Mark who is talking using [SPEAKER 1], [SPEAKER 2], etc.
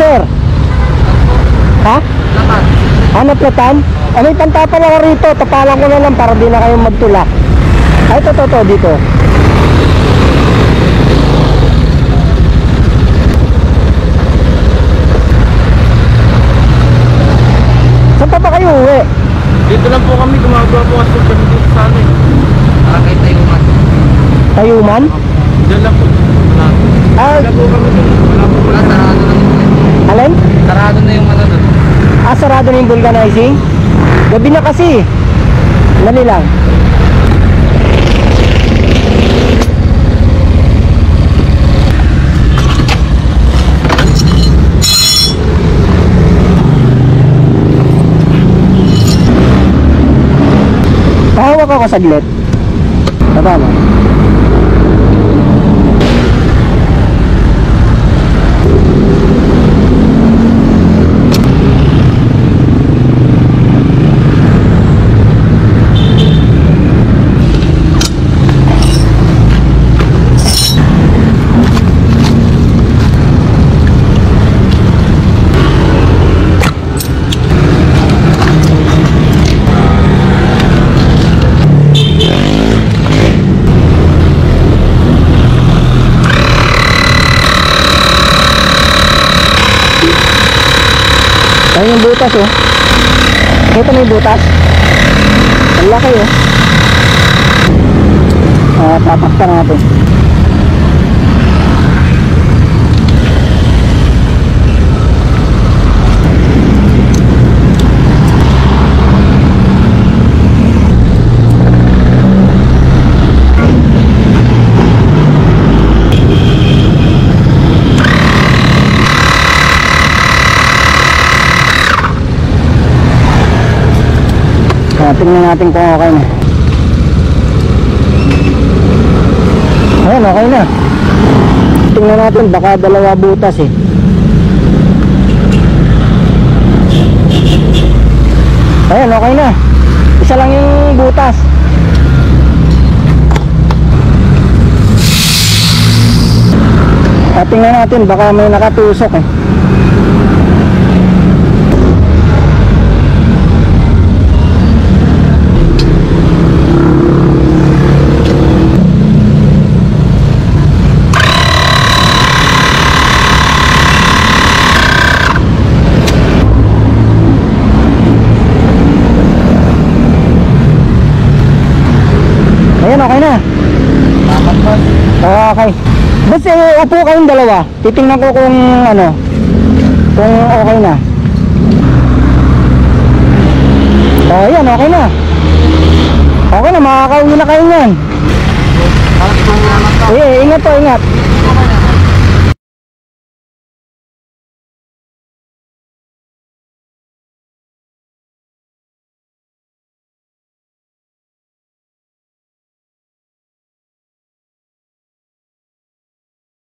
[SPEAKER 1] sir? Ha?
[SPEAKER 2] Lapat.
[SPEAKER 1] Hanap na tan? Ah, may pantapa lang ako rito. Tapalan ko na lang para di na kayo magtulak. Ay, ito, ito, ito, dito. Saan pa ba kayo uwi?
[SPEAKER 2] Dito lang po kami gumagawa po kasi kami dito sa amin. Para kay Tayuman.
[SPEAKER 1] Tayuman?
[SPEAKER 2] Diyan lang po. Wala.
[SPEAKER 1] Ah,
[SPEAKER 2] Wala po kami dito. Wala po. Wala, sarado na yung
[SPEAKER 1] alin?
[SPEAKER 2] Sarado na yung ano doon.
[SPEAKER 1] Ah, sarado na yung vulcanizing? Gabi na kasi. Dali lang. Pahawak ako saglit. Baba mo. Ayun yung butas oh. Ito may butas. Ang laki oh. Ah, papakta natin. Kaya tingnan natin kung okay na. Ayan, okay na. Tingnan natin, baka dalawa butas eh. Ayan, okay na. Isa lang yung butas. At tingnan natin, baka may nakatusok eh. Ayan, okay na.
[SPEAKER 2] Lapat pa.
[SPEAKER 1] Okay. Basta eh, upo kayong dalawa. Titingnan ko kung ano, kung okay na. Oh, yan, okay na. Okay na, makakauwi na kayo
[SPEAKER 2] to.
[SPEAKER 1] Eh, ingat po, ingat.